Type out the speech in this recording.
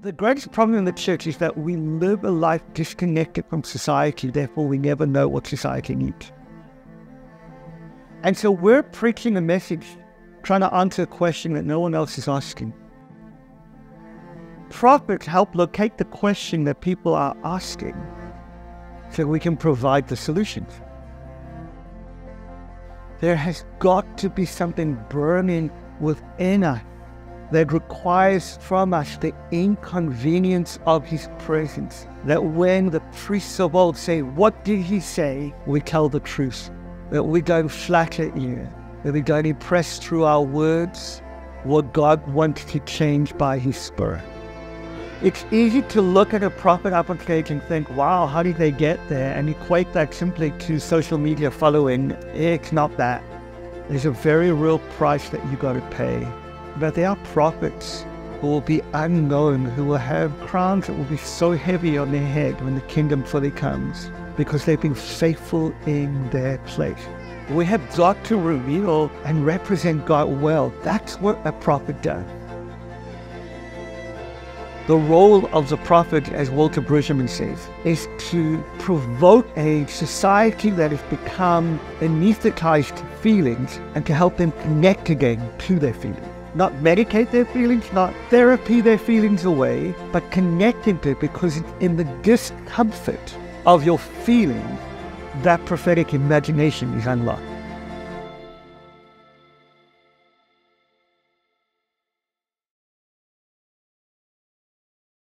The greatest problem in the church is that we live a life disconnected from society, therefore, we never know what society needs. And so we're preaching a message trying to answer a question that no one else is asking. Prophets help locate the question that people are asking so we can provide the solutions. There has got to be something burning within us that requires from us the inconvenience of his presence. That when the priests of old say, What did he say? we tell the truth. That we don't flatter you, that we don't impress through our words what God wants to change by his Spirit. It's easy to look at a prophet up on stage and think, wow, how did they get there? And equate that simply to social media following. It's not that. There's a very real price that you got to pay. But there are prophets who will be unknown, who will have crowns that will be so heavy on their head when the kingdom fully comes, because they've been faithful in their place. We have got to reveal and represent God well. That's what a prophet does. The role of the prophet, as Walter Brueggemann says, is to provoke a society that has become anesthetized to feelings and to help them connect again to their feelings. Not medicate their feelings, not therapy their feelings away, but connect into it because it's in the discomfort of your feeling that prophetic imagination is unlocked.